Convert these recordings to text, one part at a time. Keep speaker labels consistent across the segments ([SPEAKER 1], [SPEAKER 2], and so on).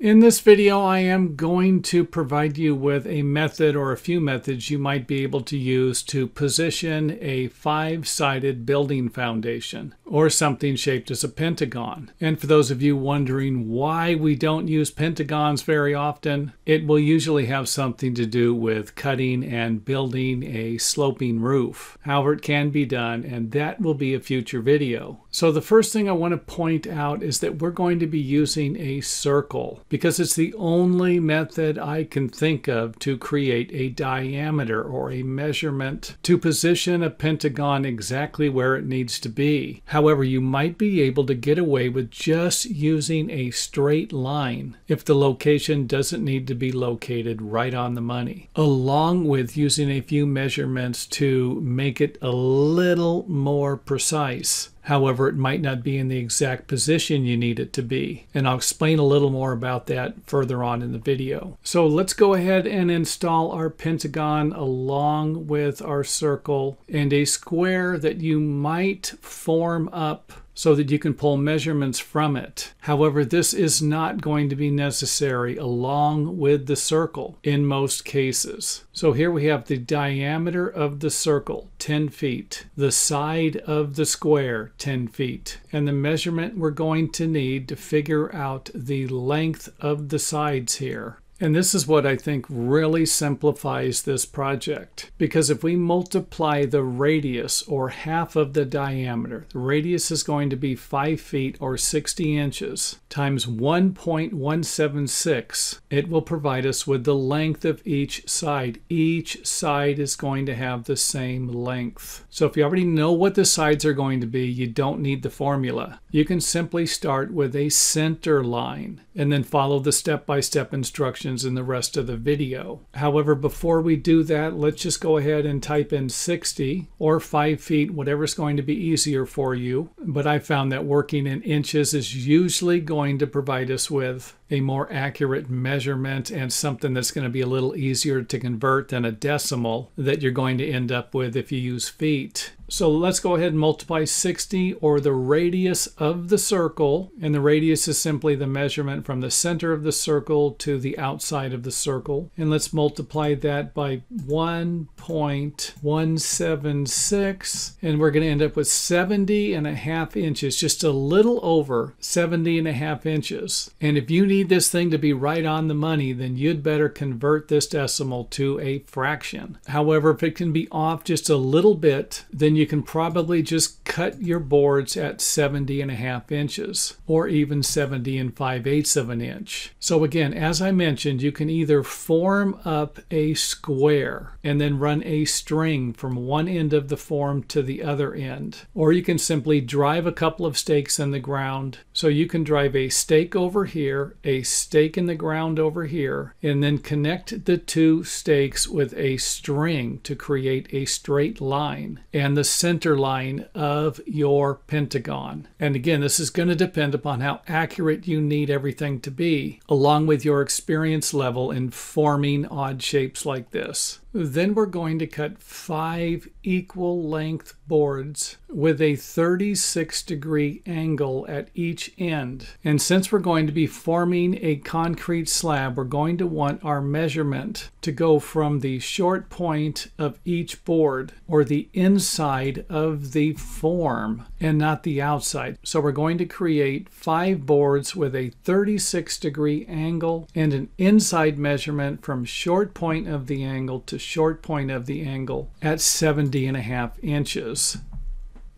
[SPEAKER 1] In this video, I am going to provide you with a method or a few methods you might be able to use to position a five-sided building foundation or something shaped as a pentagon. And for those of you wondering why we don't use pentagons very often, it will usually have something to do with cutting and building a sloping roof. However, it can be done, and that will be a future video. So the first thing I want to point out is that we're going to be using a circle because it's the only method I can think of to create a diameter or a measurement to position a pentagon exactly where it needs to be. However, you might be able to get away with just using a straight line if the location doesn't need to be located right on the money, along with using a few measurements to make it a little more precise. However, it might not be in the exact position you need it to be. And I'll explain a little more about that further on in the video. So let's go ahead and install our pentagon along with our circle and a square that you might form up so that you can pull measurements from it. However, this is not going to be necessary along with the circle in most cases. So here we have the diameter of the circle, 10 feet, the side of the square, 10 feet, and the measurement we're going to need to figure out the length of the sides here. And this is what I think really simplifies this project. Because if we multiply the radius or half of the diameter, the radius is going to be 5 feet or 60 inches times 1.176, it will provide us with the length of each side. Each side is going to have the same length. So if you already know what the sides are going to be, you don't need the formula. You can simply start with a center line and then follow the step-by-step -step instructions in the rest of the video. However, before we do that, let's just go ahead and type in 60 or 5 feet, whatever's going to be easier for you. But I found that working in inches is usually going to provide us with a more accurate measurement and something that's going to be a little easier to convert than a decimal that you're going to end up with if you use feet. So let's go ahead and multiply 60 or the radius of the circle. And the radius is simply the measurement from the center of the circle to the outside of the circle. And let's multiply that by 1.176. And we're going to end up with 70 and a half inches, just a little over 70 and a half inches. And if you need this thing to be right on the money, then you'd better convert this decimal to a fraction. However, if it can be off just a little bit, then you can probably just cut your boards at 70 and a half inches or even 70 and 5 eighths of an inch. So again, as I mentioned, you can either form up a square and then run a string from one end of the form to the other end, or you can simply drive a couple of stakes in the ground. So you can drive a stake over here, a stake in the ground over here, and then connect the two stakes with a string to create a straight line. And the center line of your pentagon. And again, this is going to depend upon how accurate you need everything to be, along with your experience level in forming odd shapes like this. Then we're going to cut five equal length boards with a 36 degree angle at each end. And since we're going to be forming a concrete slab, we're going to want our measurement to go from the short point of each board or the inside of the form and not the outside. So we're going to create five boards with a 36 degree angle and an inside measurement from short point of the angle to short point of the angle at 70 and a half inches.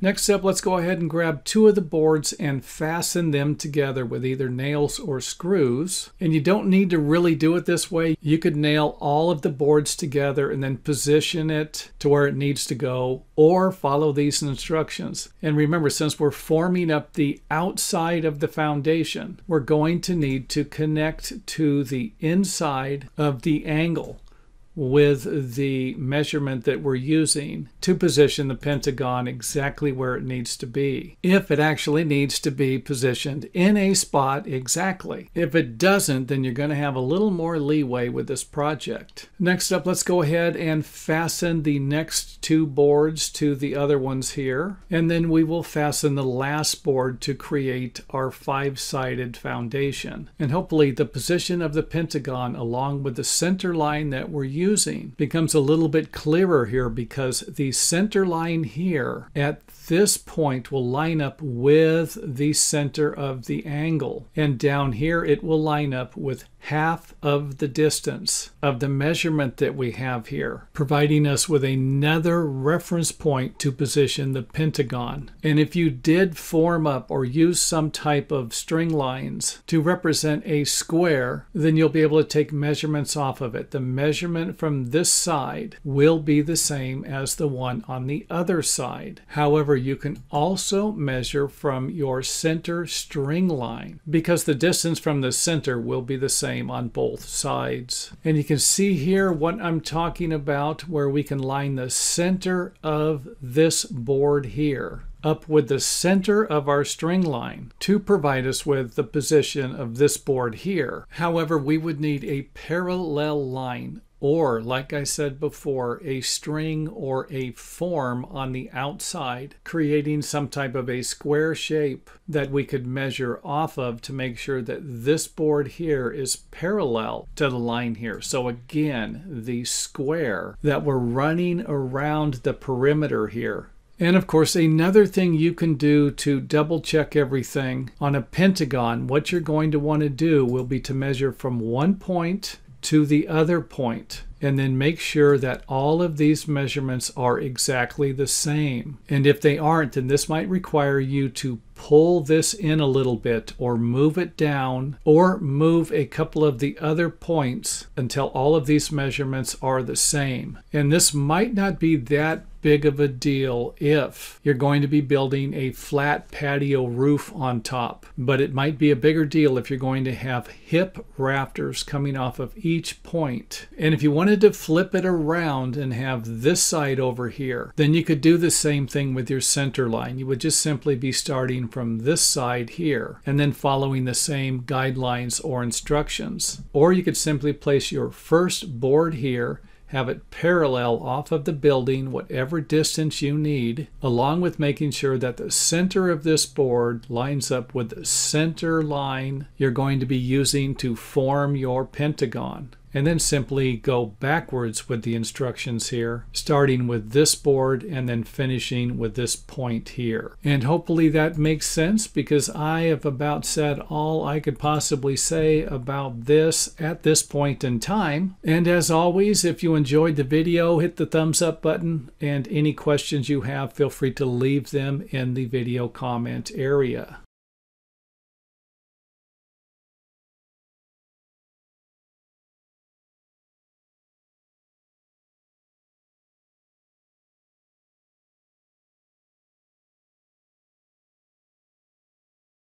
[SPEAKER 1] Next up, let's go ahead and grab two of the boards and fasten them together with either nails or screws. And you don't need to really do it this way. You could nail all of the boards together and then position it to where it needs to go or follow these instructions. And remember, since we're forming up the outside of the foundation, we're going to need to connect to the inside of the angle with the measurement that we're using to position the pentagon exactly where it needs to be. If it actually needs to be positioned in a spot exactly. If it doesn't, then you're going to have a little more leeway with this project. Next up, let's go ahead and fasten the next two boards to the other ones here. And then we will fasten the last board to create our five-sided foundation. And hopefully the position of the pentagon along with the center line that we're using becomes a little bit clearer here because the center line here at this point will line up with the center of the angle. And down here it will line up with half of the distance of the measurement that we have here, providing us with another reference point to position the pentagon. And if you did form up or use some type of string lines to represent a square, then you'll be able to take measurements off of it. The measurement from this side will be the same as the one on the other side. However, you can also measure from your center string line because the distance from the center will be the same same on both sides. And you can see here what I'm talking about where we can line the center of this board here up with the center of our string line to provide us with the position of this board here. However, we would need a parallel line or like I said before, a string or a form on the outside, creating some type of a square shape that we could measure off of to make sure that this board here is parallel to the line here. So again, the square that we're running around the perimeter here and of course, another thing you can do to double check everything on a pentagon, what you're going to want to do will be to measure from one point to the other point and then make sure that all of these measurements are exactly the same. And if they aren't, then this might require you to pull this in a little bit or move it down or move a couple of the other points until all of these measurements are the same. And this might not be that big of a deal if you're going to be building a flat patio roof on top. But it might be a bigger deal if you're going to have hip rafters coming off of each point. And if you wanted to flip it around and have this side over here, then you could do the same thing with your center line. You would just simply be starting from this side here and then following the same guidelines or instructions. Or you could simply place your first board here have it parallel off of the building whatever distance you need, along with making sure that the center of this board lines up with the center line you're going to be using to form your pentagon and then simply go backwards with the instructions here, starting with this board and then finishing with this point here. And hopefully that makes sense because I have about said all I could possibly say about this at this point in time. And as always, if you enjoyed the video, hit the thumbs up button and any questions you have, feel free to leave them in the video comment area.